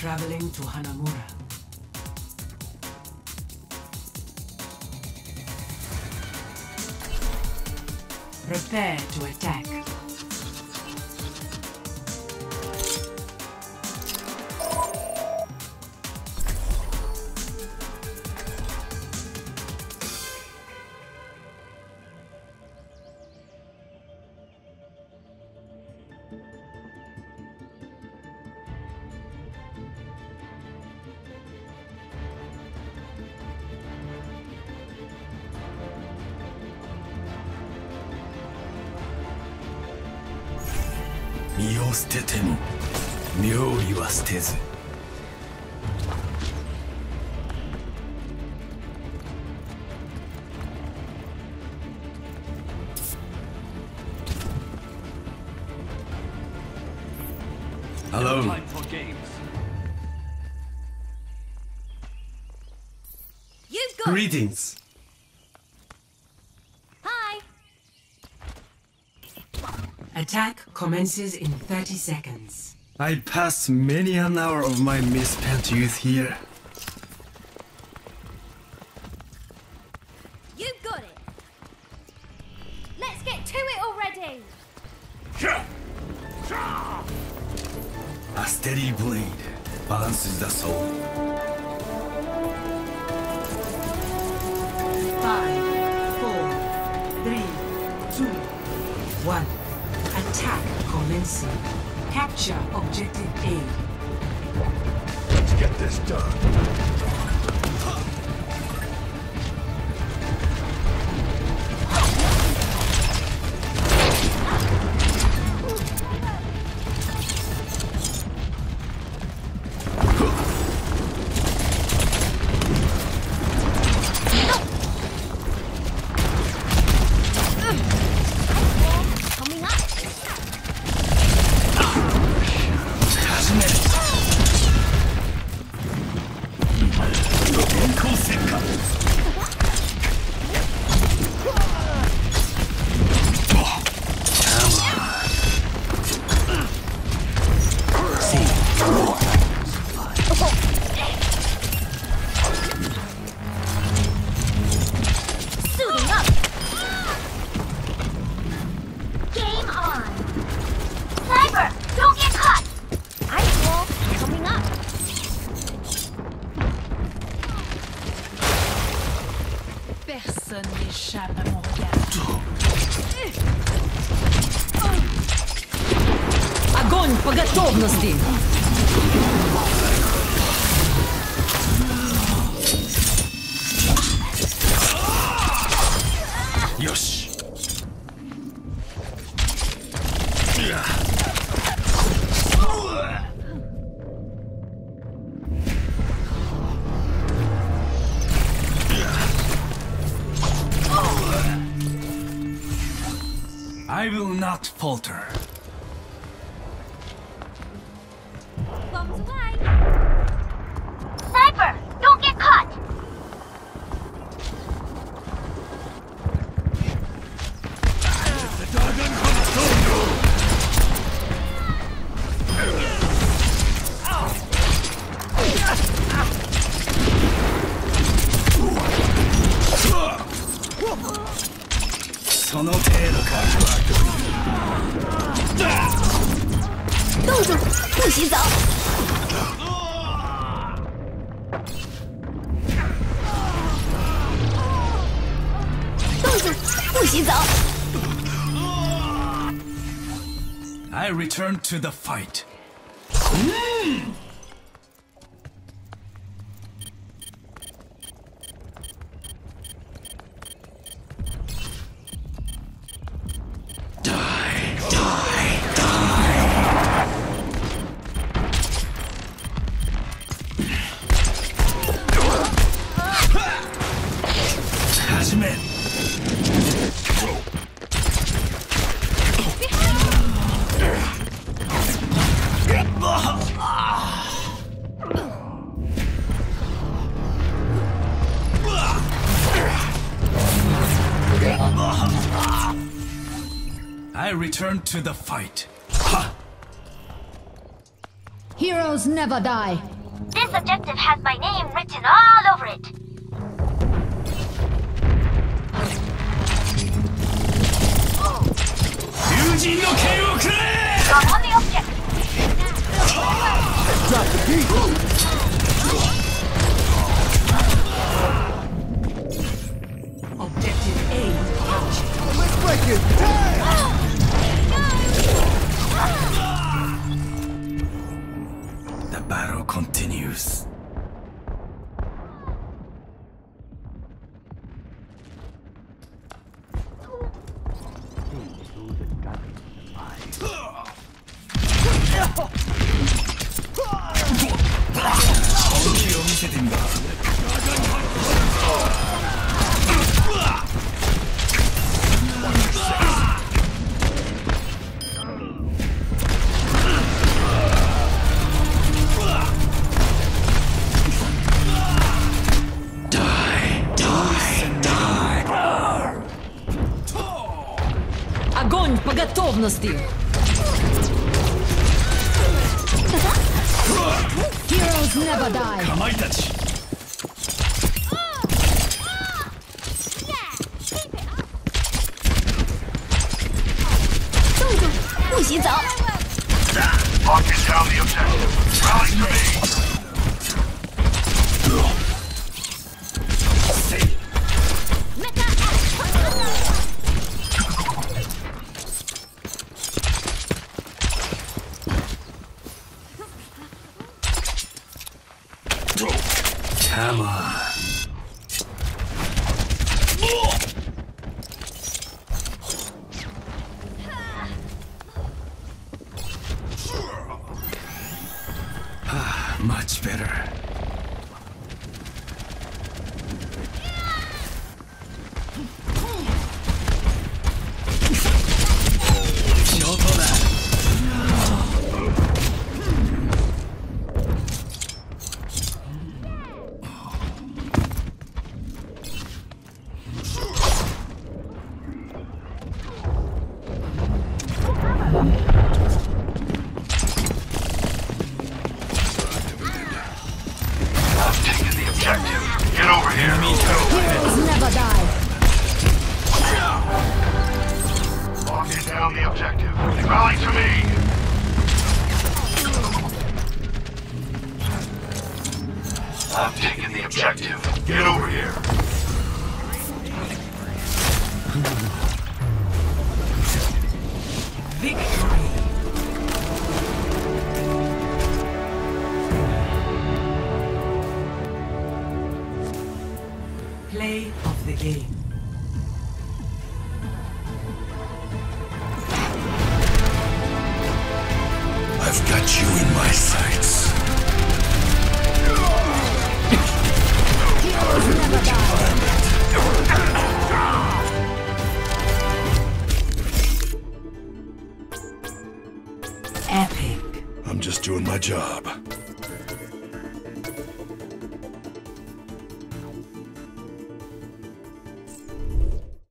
Traveling to Hanamura. Prepare to attack.「を捨てても妙理は捨てず。ハローグリーティング Attack commences in 30 seconds. I passed many an hour of my misspent youth here. You've got it. Let's get to it already. A steady blade balances the soul. Five, commencing. Capture objective A. Let's get this done. Огонь по готовности! Yosh. I will not falter. 冻住，不洗澡。冻住，不洗澡。I return to the fight. I return to the fight. Heroes never die. This objective has my name written all over it. I'm on ah! the objective. Captured. Let's Сложности. Heroes never die. Камайтач. Watch down the objective. Rally to me. Ah, Much better. Heroes never die. Locking down the objective. Rally to me! I'm taking the objective. Get over here. The game. I've got you in my sights. Heroes never die. Epic. I'm just doing my job.